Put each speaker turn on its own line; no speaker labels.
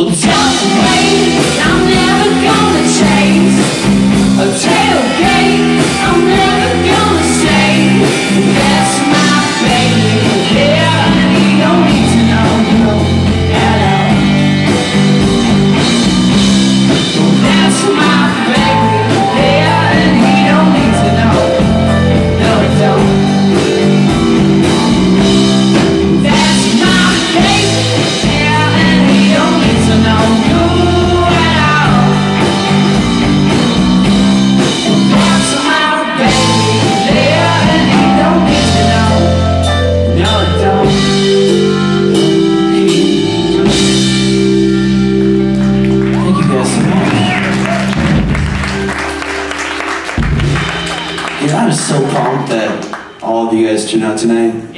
It's I'm so pumped that all of you guys turned out tonight.